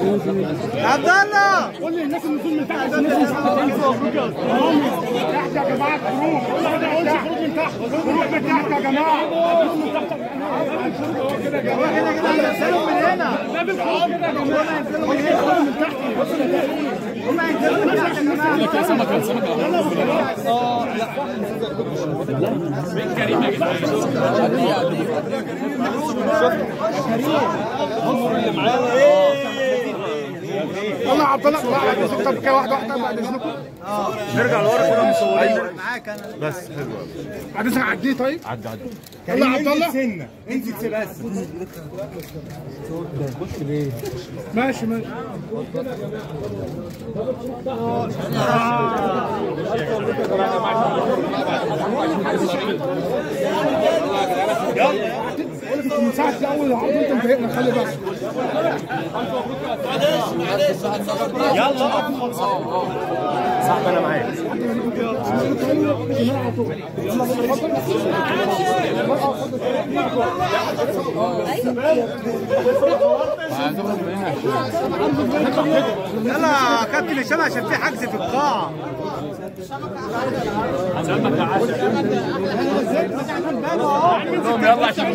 عبد الله. لي الناس النزول من تحت تحت يا جماعة خروج خروج من تحت خروج من تحت يا جماعة خروج من تحت يا جماعة كده كده لا يا جماعة من تحت هم هينزلوا من تحت يا جماعة يلا يا عبد الله لا بعد اذنكم طب كده واحدة واحدة بعد اذنكم نرجع لورا كده مصورين معاك أنا بس حلو بعد اذنك عديه طيب عدي عدي يلا. عبد الله سنه انزل سباس ماشي ماشي لك من ساعه الأول العرض انت مضايقنا خلي بالك أنا معاك يلا يا كابتن هشام عشان في حجز في القاعه يلا عشان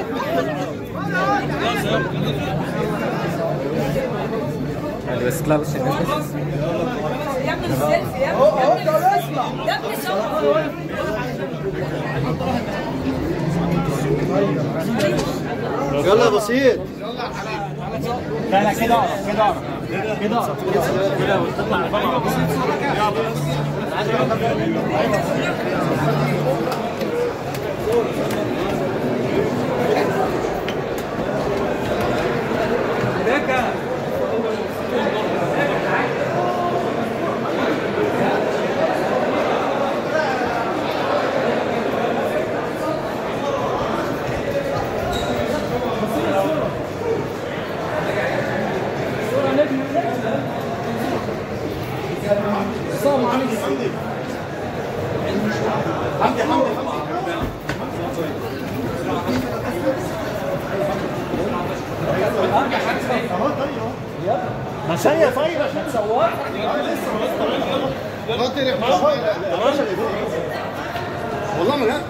بس لا بس يا ابني السيلفي يا ابني يا ابني يا ابني صور يلا يا بسيط لا لا كده اقرب كده اقرب كده اقرب كده وتطلع ما ثانية طيب عشان تصور والله ما لا